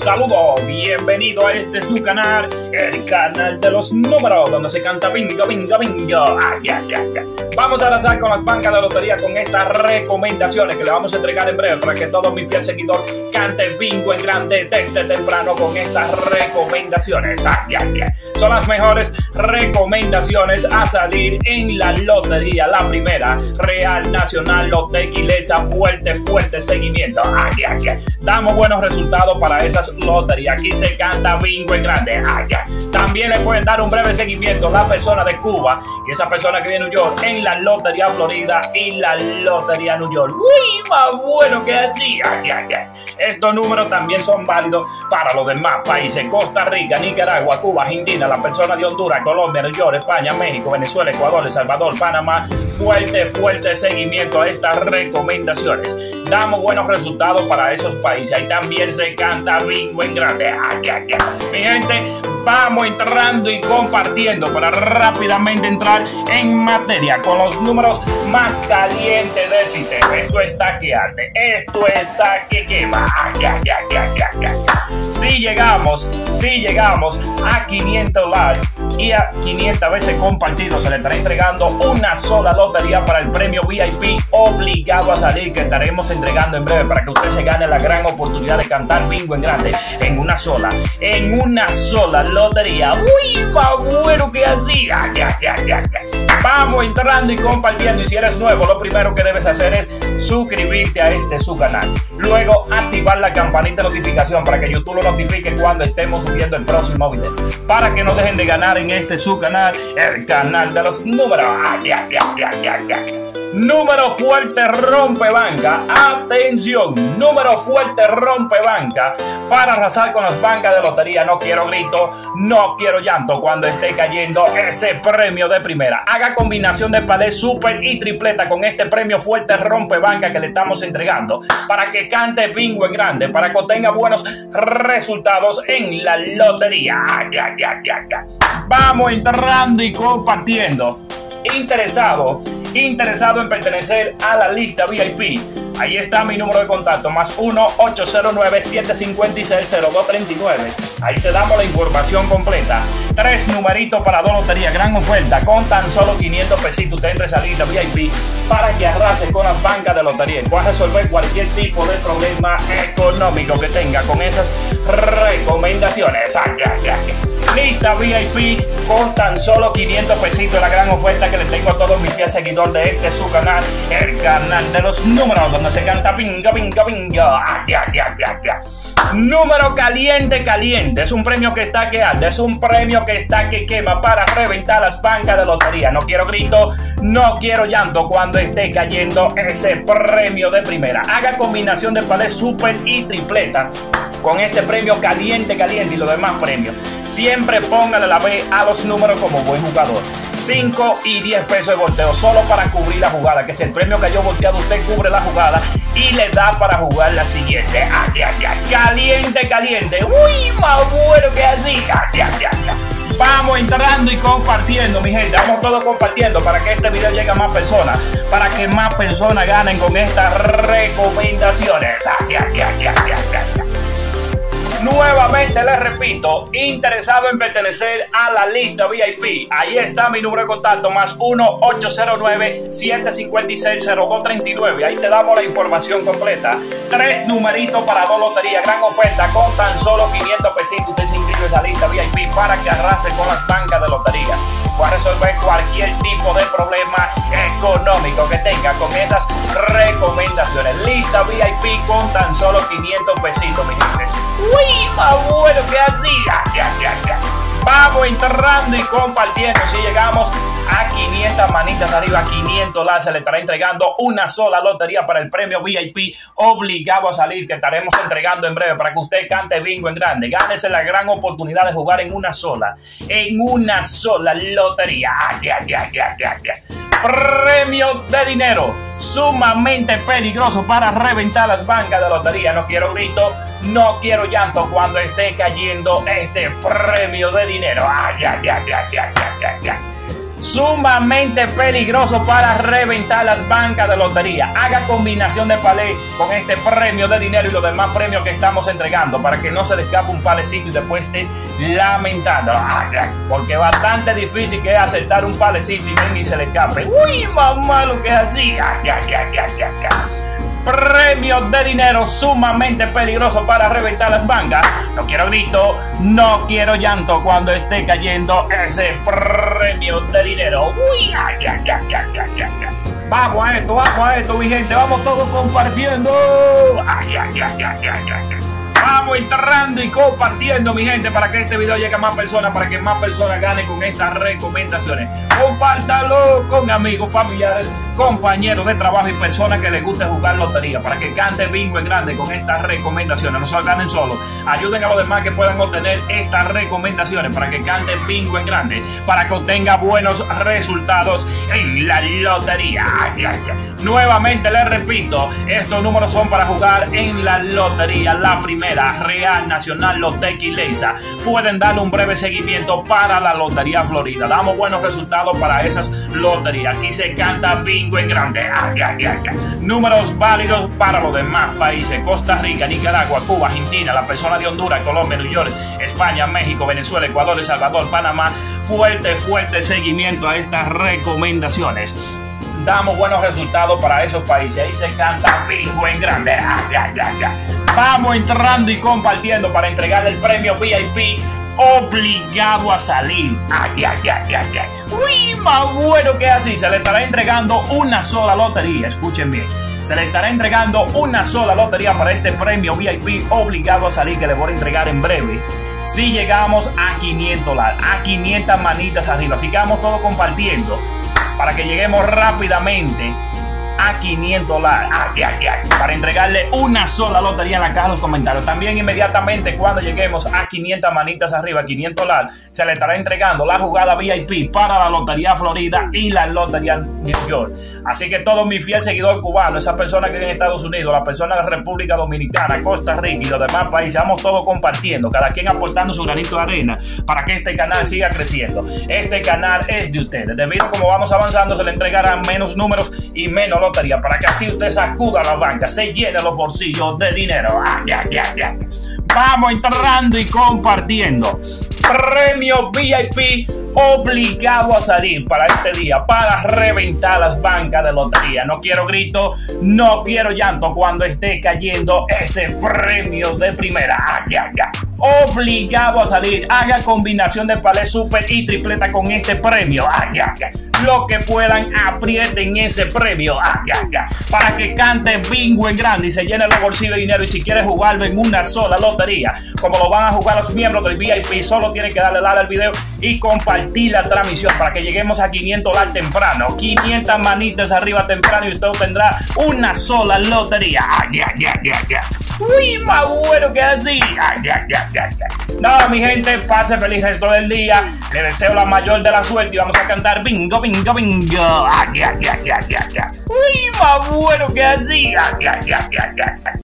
saludo, bienvenido a este su canal, el canal de los números, donde se canta bingo, bingo, bingo. Ay, ay, ay. Vamos a lanzar con las bancas de lotería con estas recomendaciones que le vamos a entregar en breve para que todo mi fiel seguidor cante bingo en grande desde temprano con estas recomendaciones. Son las mejores recomendaciones a salir en la lotería. La primera, Real Nacional Lotequilesa, fuerte, fuerte seguimiento. Damos buenos resultados para esas loterías. Aquí se canta bingo en grande. También le pueden dar un breve seguimiento a la persona de Cuba y esa persona que viene York en la Lotería Florida y la Lotería New York. ¡Uy, más bueno que así! Ay, ay, ay. Estos números también son válidos para los demás países. Costa Rica, Nicaragua, Cuba, Argentina, la persona de Honduras, Colombia, New York, España, México, Venezuela, Ecuador, El Salvador, Panamá. Fuerte, fuerte seguimiento a estas recomendaciones. Damos buenos resultados para esos países. Ahí también se canta bingo en grande. Mi gente, vamos entrando y compartiendo para rápidamente entrar en materia con los números más calientes del sistema. Esto está que arde, esto está que quema. Si llegamos, si llegamos a 500 likes y a 500 veces compartidos, se le estará entregando una sola lotería para el premio VIP obligado a salir que estaremos entregando en breve para que usted se gane la gran oportunidad de cantar bingo en grande en una sola, en una sola lotería. Uy, bueno que ay, ay, ay, ay. Vamos entrando y compartiendo. Y si eres nuevo, lo primero que debes hacer es suscribirte a este su canal. Luego activar la campanita de notificación para que YouTube lo notifique cuando estemos subiendo el próximo video. Para que no dejen de ganar en este su canal, el canal de los números. Ay, ay, ay, ay, ay. Número fuerte rompe banca. Atención, número fuerte rompe banca. Para arrasar con las bancas de lotería. No quiero grito, no quiero llanto cuando esté cayendo ese premio de primera. Haga combinación de palé super y tripleta con este premio fuerte rompe banca que le estamos entregando. Para que cante bingo en grande. Para que obtenga buenos resultados en la lotería. Vamos entrando y compartiendo. Interesado interesado en pertenecer a la lista VIP, ahí está mi número de contacto, más 1-809-756-0239. Ahí te damos la información completa. Tres numeritos para dos loterías, gran oferta, con tan solo 500 pesitos. Usted entre a esa lista VIP para que arrase con las bancas de lotería. Pueda resolver cualquier tipo de problema económico que tenga con esas recomendaciones. Lista VIP con tan solo 500 pesitos la gran oferta que le tengo a todos mis fieles seguidores de este su canal, el canal de los números donde se canta pinga, pinga, pinga. Ay. Número caliente, caliente. Es un premio que está que arde, es un premio que está que quema para reventar las bancas de lotería. No quiero grito, no quiero llanto cuando esté cayendo ese premio de primera. Haga combinación de palés super y tripleta con este premio caliente, caliente y los demás premios. Siempre póngale la B a los números como buen jugador. 5 y 10 pesos de volteo solo para cubrir la jugada. Que si el premio cayó volteado, usted cubre la jugada y le da para jugar la siguiente. Ay, ay, ay. Caliente, caliente. Uy, más bueno que así. Vamos entrando y compartiendo, mi gente. Vamos todos compartiendo para que este video llegue a más personas. Para que más personas ganen con estas recomendaciones. Nuevamente les repito, interesado en pertenecer a la lista VIP, ahí está mi número de contacto, más 1-809-756-0239. Ahí te damos la información completa. Tres numeritos para dos loterías, gran oferta con tan solo 500 pesitos. Usted se inscribe a esa lista VIP para que arrase con las bancas de lotería. Pueda resolver cualquier tipo de VIP con tan solo 500 pesitos, mi gente. ¡Uy, más bueno que así! Ya. Vamos entrando y compartiendo. Si llegamos a 500 manitas arriba, 500 likes, se le estará entregando una sola lotería para el premio VIP obligado a salir que estaremos entregando en breve para que usted cante bingo en grande. Gánese la gran oportunidad de jugar en una sola, en una sola lotería. Ay, ay, ay, ay, ay, ay premio de dinero sumamente peligroso para reventar las bancas de lotería. No quiero grito, no quiero llanto cuando esté cayendo este premio de dinero. Ay, ay, ay, ay, ay, ay. Sumamente peligroso para reventar las bancas de lotería. Haga combinación de palé con este premio de dinero y los demás premios que estamos entregando para que no se le escape un palecito y después esté lamentando. Porque bastante difícil que es aceptar un palecito y, y se le escape. Uy, mamá, lo que es así. Premios de dinero sumamente peligroso para reventar las bancas. No quiero grito, no quiero llanto cuando esté cayendo ese premio de dinero. Uy, ay, ay, ay, Vamos a esto, vamos a esto, mi gente, vamos todos compartiendo. Ay, ay, ay, ay, ay. Vamos entrando y compartiendo, mi gente, para que este video llegue a más personas, para que más personas ganen con estas recomendaciones. Compártalo con amigos, familiares compañeros de trabajo y personas que les guste jugar lotería para que cante bingo en grande con estas recomendaciones. No se ganen solo. Ayuden a los demás que puedan obtener estas recomendaciones para que canten bingo en grande, para que obtenga buenos resultados en la lotería. Nuevamente les repito, estos números son para jugar en la lotería, la primera, Real Nacional Loteca Leisa. Pueden darle un breve seguimiento para la Lotería Florida. Damos buenos resultados para esas loterías. Aquí se canta bingo en grande. Números válidos para los demás países. Costa Rica, Nicaragua, Cuba, Argentina, la persona de Honduras, Colombia, New York, España, México, Venezuela, Ecuador, El Salvador, Panamá. Fuerte, fuerte seguimiento a estas recomendaciones damos buenos resultados para esos países. Ahí se canta bingo en grande. Vamos entrando y compartiendo para entregar el premio VIP obligado a salir. Ay, ay, ay, ay, ay. Uy, más bueno que así. Se le estará entregando una sola lotería. Escuchen bien. Se le estará entregando una sola lotería para este premio VIP obligado a salir que le voy a entregar en breve. Si llegamos a 500 likes, a 500 manitas arriba. Así que vamos todos compartiendo para que lleguemos rápidamente a 500 likes para entregarle una sola lotería en la caja de los comentarios. También inmediatamente cuando lleguemos a 500 manitas arriba, 500 likes, se le estará entregando la jugada VIP para la Lotería Florida y la Lotería New York. Así que todo mi fiel seguidor cubano, esas personas que en Estados Unidos, las personas de República Dominicana, Costa Rica y los demás países, vamos todos compartiendo, cada quien aportando su granito de arena para que este canal siga creciendo. Este canal es de ustedes. Debido a cómo vamos avanzando, se le entregarán menos números y menos para que así usted sacuda la banca, se llene los bolsillos de dinero. Ah, Vamos entrando y compartiendo. Premio VIP obligado a salir para este día, para reventar las bancas de lotería. No quiero grito, no quiero llanto cuando esté cayendo ese premio de primera. Ah, obligado a salir. Haga combinación de palé super y tripleta con este premio. Ah, lo que puedan, aprieten ese premio. Ah, para que cante bingo en grande y se llene los bolsillos de dinero. Y si quieres jugarlo en una sola lotería, como lo van a jugar los miembros del VIP, solo tiene que darle like al video y compartir la transmisión para que lleguemos a 500 likes temprano, 500 manitas arriba temprano y usted tendrá una sola lotería. Ah, Uy, más bueno que así. Nada, mi gente, pase feliz resto del día. Le deseo la mayor de la suerte y vamos a cantar bingo, bingo, bingo. Uy, más bueno que así.